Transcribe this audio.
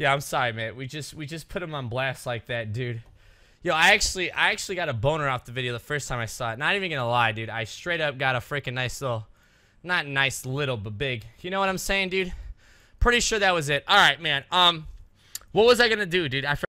Yeah, I'm sorry, man. We just we just put him on blast like that, dude. Yo, I actually I actually got a boner off the video the first time I saw it. Not even gonna lie, dude. I straight up got a freaking nice little, not nice little, but big. You know what I'm saying, dude? Pretty sure that was it. All right, man. Um, what was I gonna do, dude? I.